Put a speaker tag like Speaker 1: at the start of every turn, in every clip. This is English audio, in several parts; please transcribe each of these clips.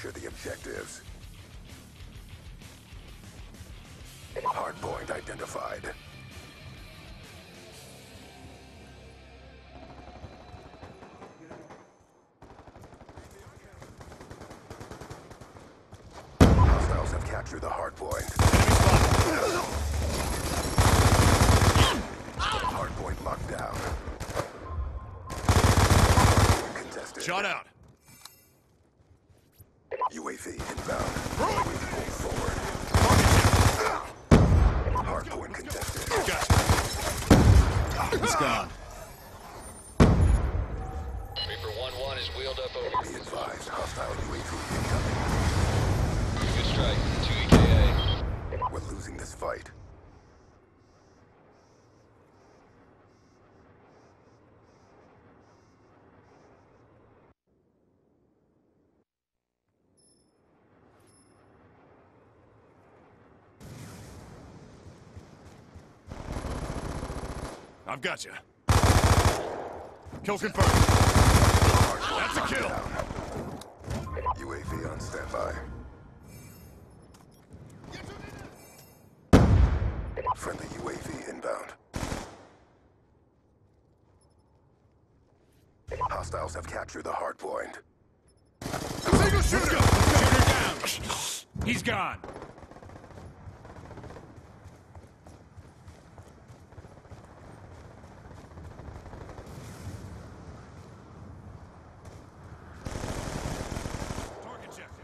Speaker 1: Capture the objectives. Hardpoint identified. Hostiles have captured the hardpoint. Hardpoint locked down. Contested.
Speaker 2: Shot out.
Speaker 1: UAV inbound. Pull forward. Hardpoint contested.
Speaker 2: Gotcha. It's gone.
Speaker 3: Reaper 1-1 is wheeled up over.
Speaker 1: Be advised, hostile UAV incoming.
Speaker 3: Good strike. 2 EKIA.
Speaker 1: We're losing this fight.
Speaker 2: I've got you. Kill confirmed. That's a kill.
Speaker 1: UAV on standby. Friendly UAV inbound. Hostiles have captured the hardpoint.
Speaker 2: Single shooter. Shooter down. He's gone. Target checked.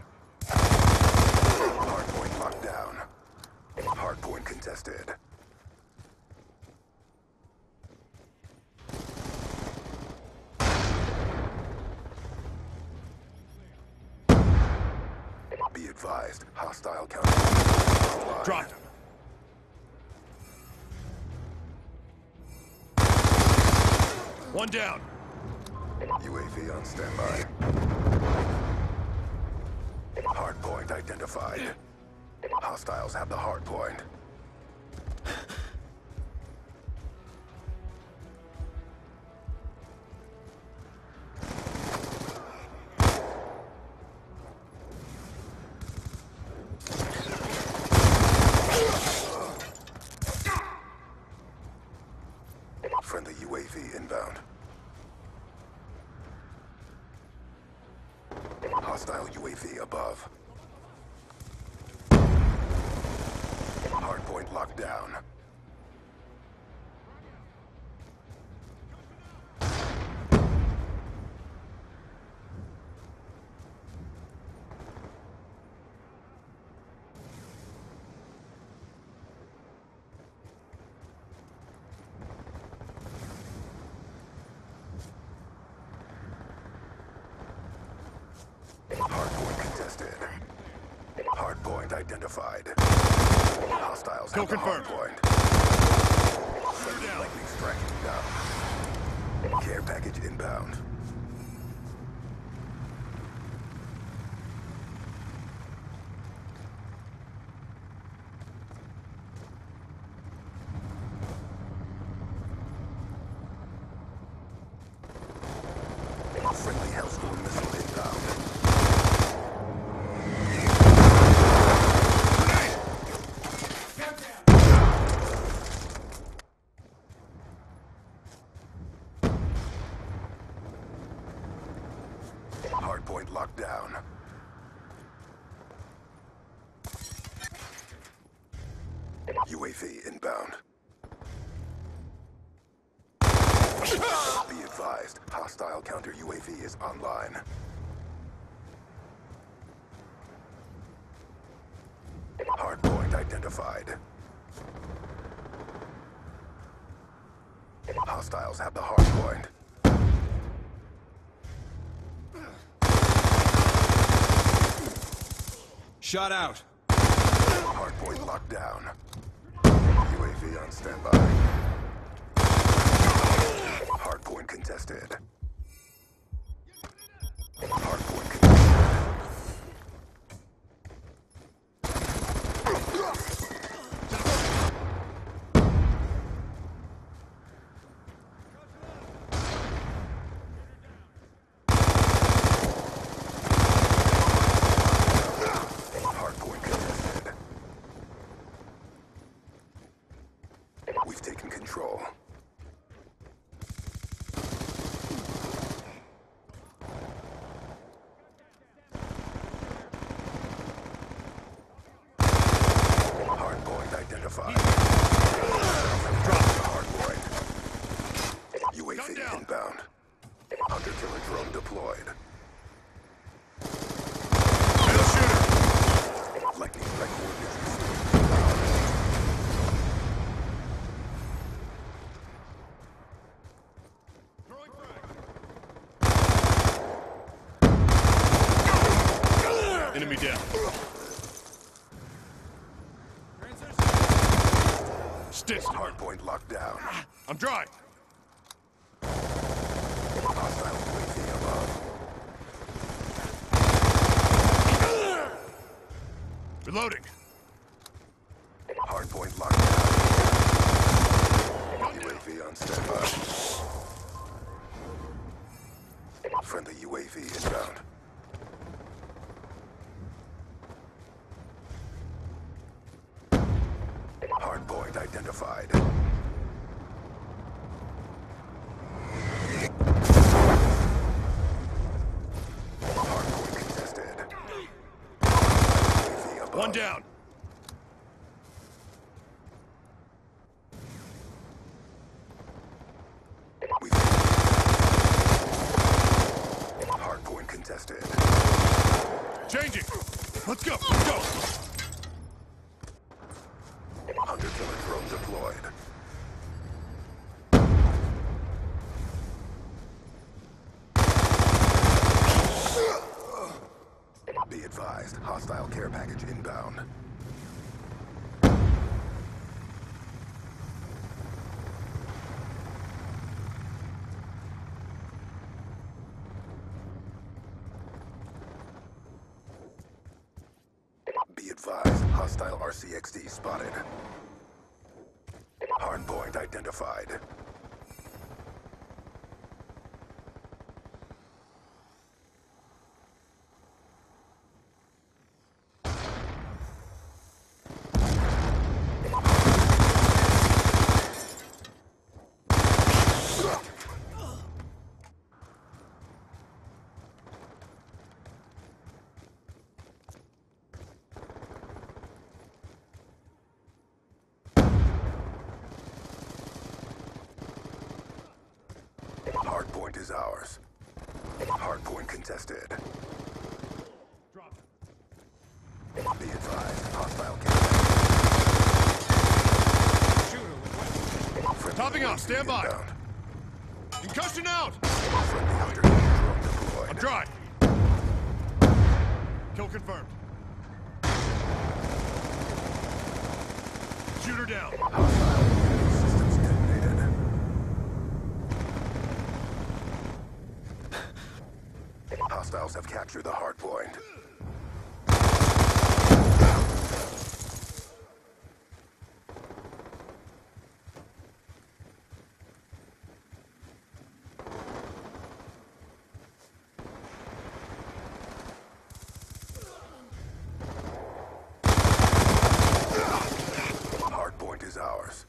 Speaker 1: Hardpoint locked down. Hardpoint contested. Be advised, hostile counter.
Speaker 2: Dropped him. One down.
Speaker 1: UAV on standby. Hardpoint identified. Hostiles have the hardpoint. UAV above. Hardpoint locked down. Hardpoint contested. Hardpoint identified. Hostiles
Speaker 2: Kill confirmed.
Speaker 1: hardpoint. Lightning striking down. Care package inbound. Friendly Hellstorm missile inbound. Hardpoint locked down. UAV inbound. Be advised, hostile counter UAV is online. Hardpoint identified. Hostiles have the hardpoint.
Speaker 4: Shot out.
Speaker 1: Hardpoint locked down. UAV on standby. control. Hardpoint identified. Drop hardpoint. UAV inbound. Hunter killer drone deployed. Lightning,
Speaker 2: lightning, Stitched.
Speaker 1: Hardpoint locked down.
Speaker 2: Ah, I'm dry.
Speaker 1: Hostile UAV above.
Speaker 2: Reloading.
Speaker 1: Hardpoint locked down. UAV on standby. Friendly UAV inbound. Inbound. Be advised, hostile RCXD spotted. Hardpoint identified. Hardpoint is ours. Hardpoint contested.
Speaker 2: Drop.
Speaker 1: Be advised, hostile
Speaker 2: Topping off, stand by.
Speaker 1: inbound.
Speaker 2: Concussion out.
Speaker 1: Friendly hunter killer drone deployed.
Speaker 2: I'm dry. Kill confirmed. Shooter down.
Speaker 1: Hostiles have captured the hardpoint. Hardpoint is ours.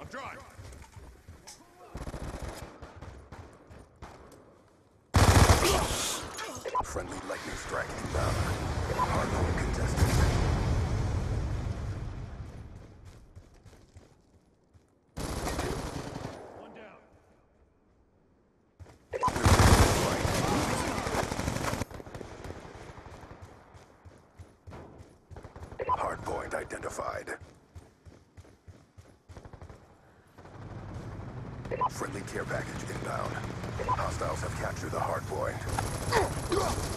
Speaker 2: I'm dry.
Speaker 1: Friendly lightning strike inbound. Hardpoint contested. Identified. Friendly care package inbound. Hostiles have captured the hardpoint. UAV